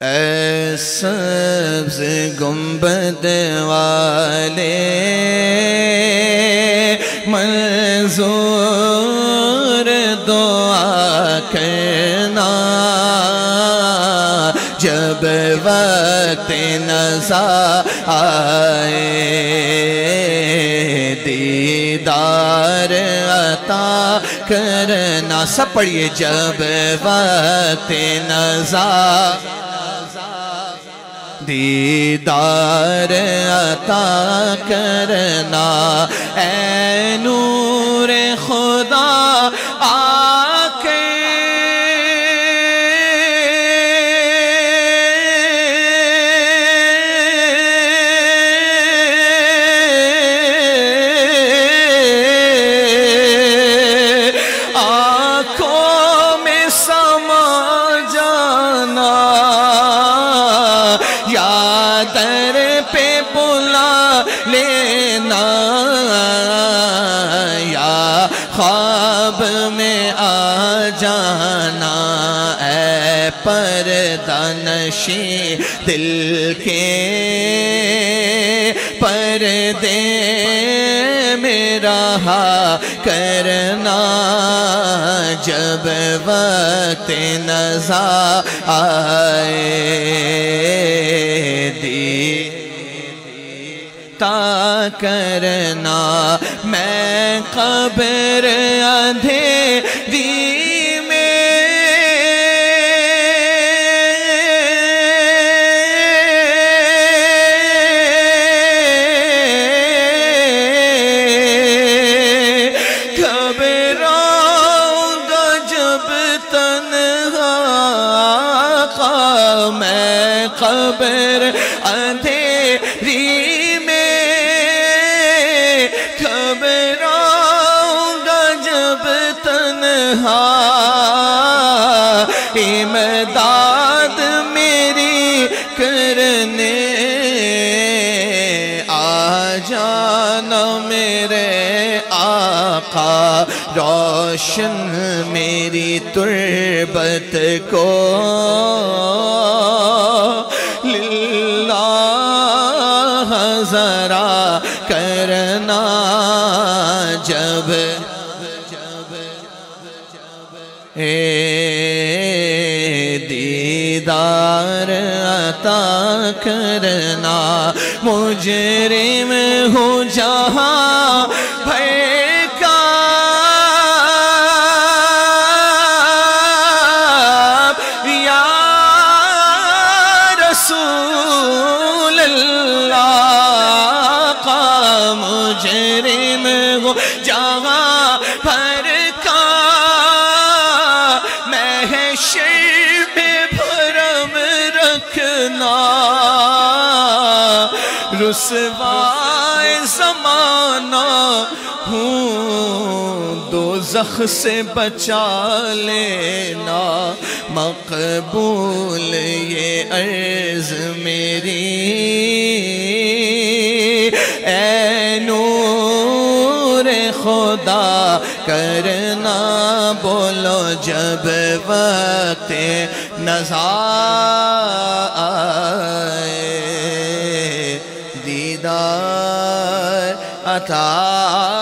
اے سبز گنبد والے، منظور دعا کرنا جب وقت نظر آئے، دیدار عطا کرنا۔ سب پڑھئے جب وقت نظر دیدار عطا کرنا اے نور خواب میں آ جانا اے پردنشی دل کے پردے میں رہا کرنا۔ جب وقت نظر آئے میں قبر اندھیری میں تنہا امداد میری کرنے آ جانا میرے آقا روشن میری تربت کو۔ للہ ذرا اے دیدار عطا کرنا۔ مجرم ہوں جہاں بھائی کا یا رسول رسوائے زمانہ ہوں دو زخ سے بچا لینا مقبول یہ عرض میری کرنا بولو جب وقت نظا آئے دیدار عطا